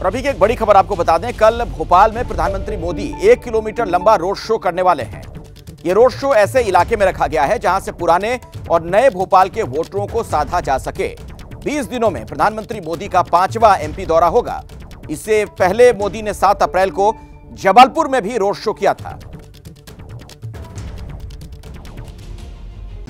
और अभी की एक बड़ी खबर आपको बता दें, कल भोपाल में प्रधानमंत्री मोदी एक किलोमीटर लंबा रोड शो करने वाले हैं। ये रोड शो ऐसे इलाके में रखा गया है जहाँ से पुराने और नए भोपाल के वोटरों को साधा जा सके। 20 दिनों में प्रधानमंत्री मोदी का पांचवा एमपी दौरा होगा। इससे पहले मोदी ने 7 अप्रैल को जबलपुर में भी रोड शो किया था।